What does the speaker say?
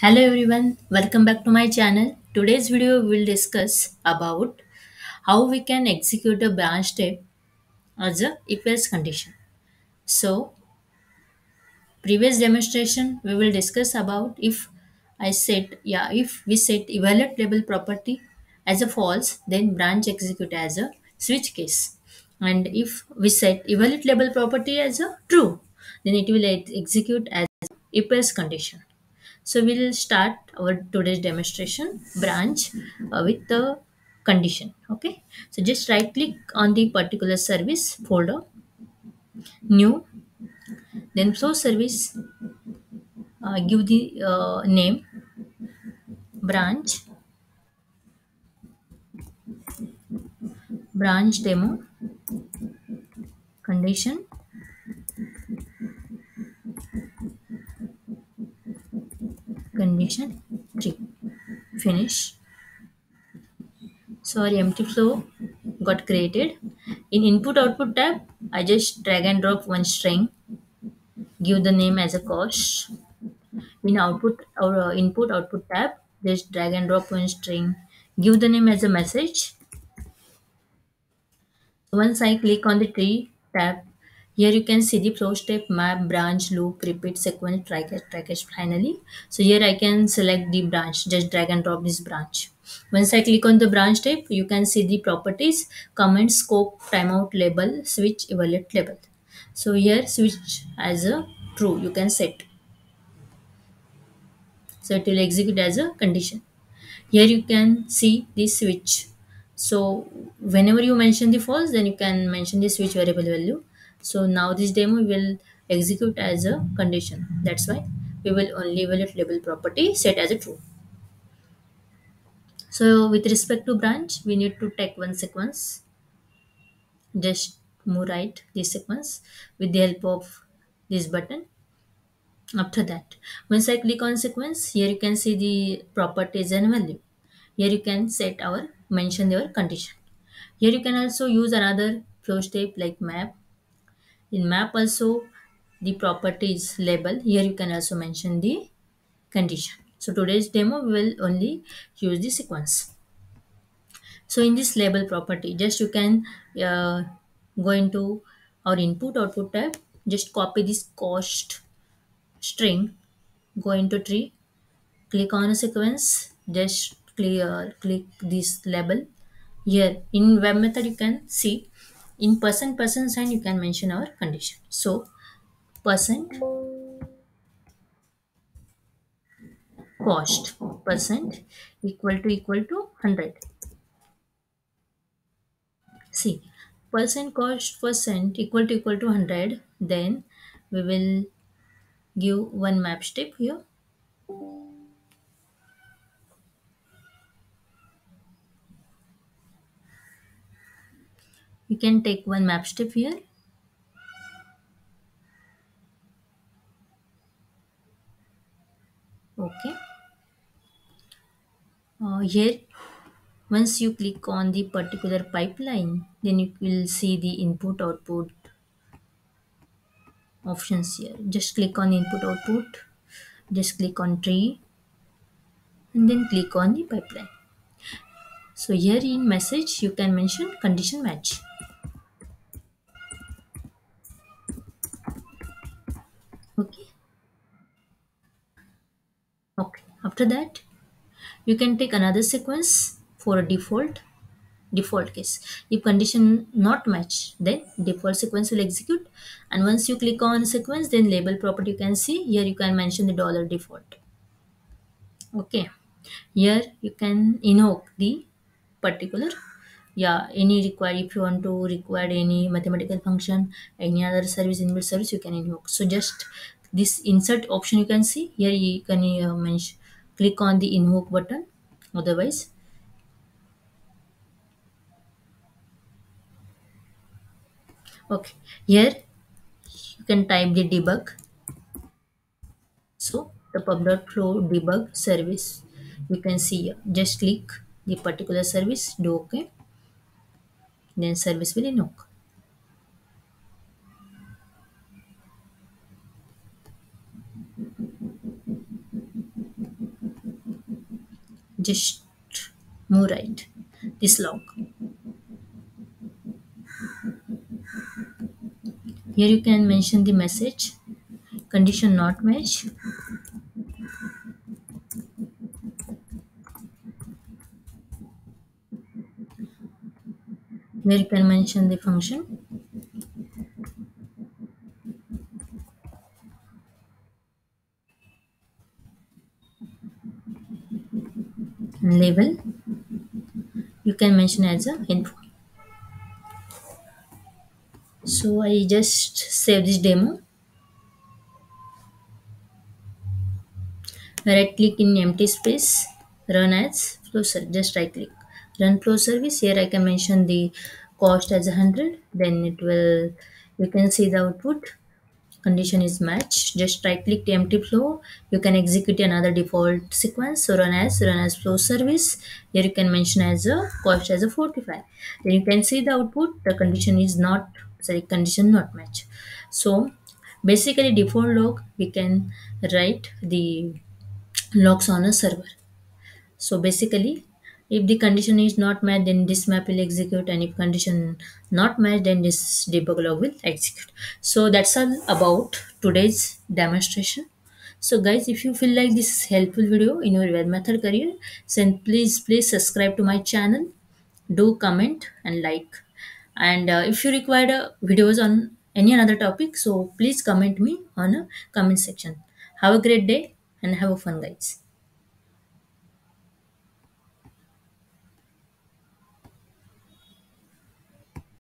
Hello everyone, welcome back to my channel. Today's video will discuss about how we can execute a branch step as a if else condition. So, previous demonstration we will discuss about if I set yeah if we set evaluate label property as a false then branch execute as a switch case and if we set evaluate label property as a true then it will execute as if else condition. So we'll start our today's demonstration branch uh, with the condition. Okay. So just right click on the particular service folder, new, then flow service, uh, give the uh, name branch, branch demo, condition, condition 3. Finish. So our empty flow got created. In input output tab, I just drag and drop one string, give the name as a cost. In output or uh, input output tab, just drag and drop one string, give the name as a message. Once I click on the tree tab, here you can see the flow step, map, branch, loop, repeat, sequence, try catch finally. So here I can select the branch, just drag and drop this branch. Once I click on the branch type, you can see the properties, comment, scope, timeout, label, switch, evaluate label. So here switch as a true, you can set. So it will execute as a condition. Here you can see the switch. So whenever you mention the false, then you can mention the switch variable value. So now this demo will execute as a condition. That's why we will only evaluate label property set as a true. So with respect to branch, we need to take one sequence. Just move right this sequence with the help of this button. After that, once I click on sequence, here you can see the properties and value. Here you can set our mention your condition. Here you can also use another flow step like map. In map also the properties label. Here you can also mention the condition. So today's demo we will only use the sequence. So in this label property, just you can uh, go into our input output tab. Just copy this cost string, go into tree, click on a sequence, just clear click this label. Here in web method you can see in percent percent sign you can mention our condition. So percent cost percent equal to equal to 100 see percent cost percent equal to equal to 100 then we will give one map step here you can take one map step here. Okay. Uh, here once you click on the particular pipeline then you will see the input output options here. Just click on input output just click on tree and then click on the pipeline. So here in message you can mention condition match okay after that you can take another sequence for a default default case. If condition not match then default sequence will execute. And once you click on sequence then label property you can see. Here you can mention the dollar default. Okay here you can invoke the particular yeah any require if you want to require any mathematical function any other service inbuilt service you can invoke. So just this insert option you can see. Here you can uh, click on the invoke button. Otherwise okay. Here you can type the debug. So the pub.flow debug service you can see here. just click the particular service do okay. Then service will invoke just right this log. Here you can mention the message. Condition not match. Here you can mention the function label you can mention as a info. So i just save this demo. Right click in empty space run as flow service just right click. Run flow service here i can mention the cost as 100 then it will you can see the output condition is matched. Just right click the empty flow. You can execute another default sequence so run as run as flow service. Here you can mention as a cost as a 45 then you can see the output. The condition is not sorry condition not match so basically default log we can write the logs on a server. So basically if the condition is not met then this map will execute and if condition not met then this debug log will execute. So that's all about today's demonstration. So guys if you feel like this is helpful video in your web method career then please please subscribe to my channel. Do comment and like. And uh, if you require uh, videos on any another topic so please comment me on a comment section. Have a great day and have a fun guys